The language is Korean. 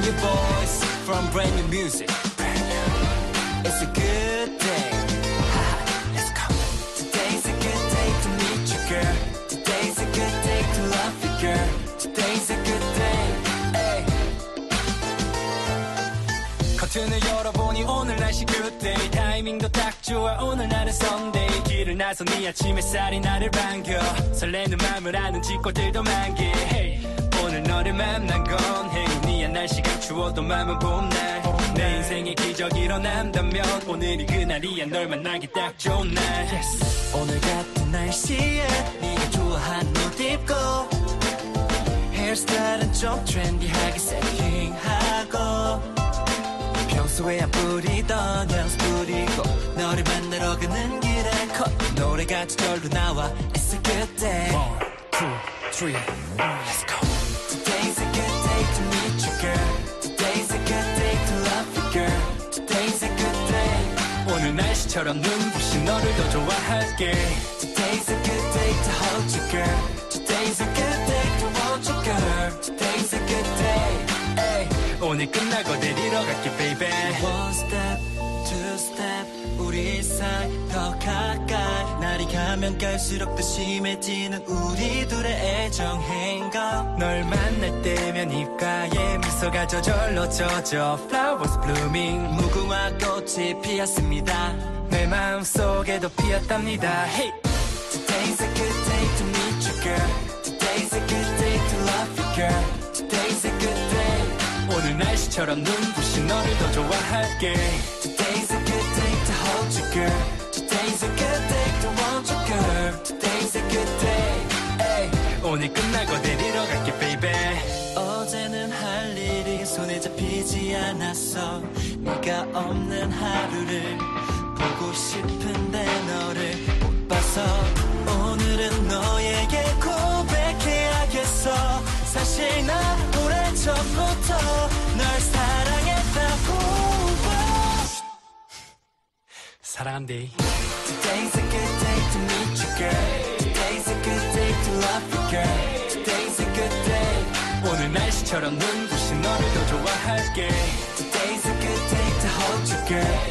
voice from brand new music. It's a good day. Let's go. Today's a good day to meet you, girl. Today's a good day to love you, girl. Today's a good day. Hey. 커튼을 열어보니 오늘 날씨 그때 타이밍도 딱 좋아 오늘 날은 썬데이 길을 나서 네 아침 햇살이 나를 반겨 설레는 마음을 아는 짓꽃들도 만개 hey. 오늘 너를 만난 건 행운이야 날씨가 추워도 마음은 봄날. 내 인생의 기적이 일어난다면 오늘이 그날이야. 널 만나기 딱 좋은 날. 오늘 같은 날씨에 네가 좋아하는 옷 입고 헤어스타일은 좀 트렌디하게 세팅하고 평소에 안 뿌리던 향수 뿌리고 너를 만나러 가는 길에 컷 노래가 저절로 나와. It's a good day. One, two, three, let's go. Today's 날씨처럼 눈부신 너를 더 좋아할게 Today's a good day to hold you girl Today's a good day to want you girl Today's a good day ay. 오늘 끝나고 데리러 갈게 baby One step, two step 우리 사이 더 가까이 날이 가면 갈수록 더 심해지는 우리 둘의 애정 행각 널 만날 때면 입가에 미소가 저절로 젖어 Flowers blooming 무궁화 꽃이 피었습니다 내 마음속에도 피었답니다 hey. Today's a good day to meet you girl Today's a good day to love you girl Today's a good day 오늘 날씨처럼 눈부신 너를 더 좋아할게 Today's a good day to hold you girl Today's a good day to want you girl Today's a good day ay. 오늘 끝나고 데리러 갈게 baby 어제는 할 일이 손에 잡히지 않았어 네가 없는 하루를 싶은데 너를 못 봐서 오늘은 너에게 고백해야겠어 사실 나 오래전부터 널 사랑했다고 사랑한대 Today's a good day to meet you girl Today's a good day to love you girl Today's a good day 오늘 날씨처럼 눈부신 너를 더 좋아할게 Today's a good day to hold you girl